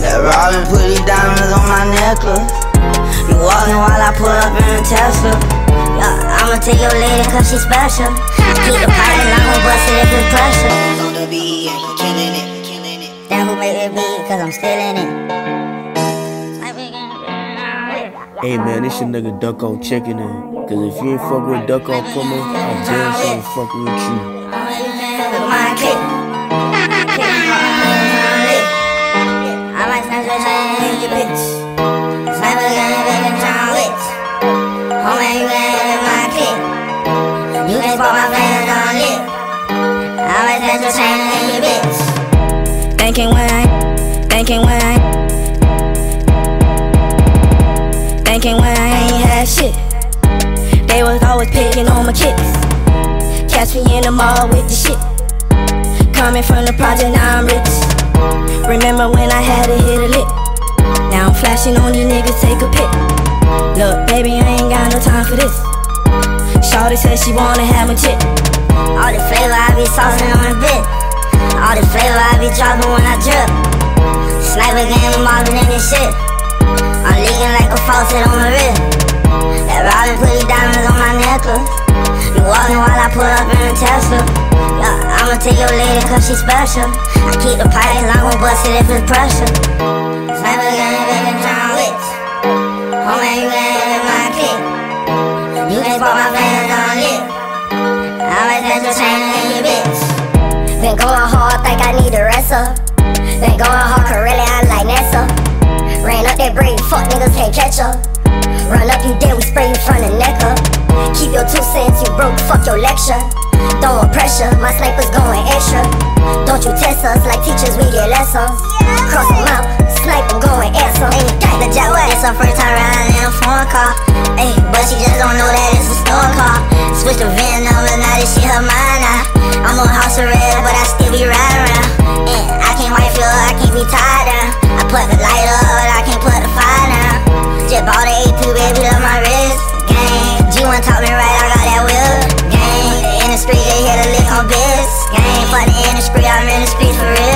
That Robin put these diamonds on my necklace. You walking while I pull up in a Tesla. Yeah, I'ma take your lady cause she special. Keep the party long, bust it if it's pressure. On the beat, killing it, killing it. Damn, who made it beat? Cause I'm still in it. Hey man, this your nigga Ducko checking in. Cause if you ain't fuck with Ducko coming, I damn sure fuck with you. Thinking when, thinking when, thinking when I ain't had shit. They was always picking on my chicks. Catch me in the mall with the shit. Coming from the project, now I'm rich. Remember when I had to hit a lick? Shawty said she wanna have my chick. All the flavor I be saucing on the bit. All the flavor I be dropping when I drip. Sniper Gang, mobbing in this shit. I'm leaking like a faucet on my wrist. That Robin put these diamonds on my necklace. You walking while I pull up in a Tesla. Yeah, I'ma take your lady cause she special. I keep the pipes, I'm gon' bust it if it's pressure. Sniper Gang, baby, John In your bitch. Been going hard, think I need a rest up. Been going hard, cause really I like Nessa. Ran up that break, fuck niggas can't catch up. Run up you dead, we spray you from the neck up. Keep your two cents, you broke, fuck your lecture. Throwing pressure, my sniper's going extra. Don't you test us like teachers, we get lessons. An AP, baby, love my wrist. Gang, G1 taught me right, I got that whip. Gang, in the street, they hit a lick on biz. Gang, for the industry, I'm in the street for real.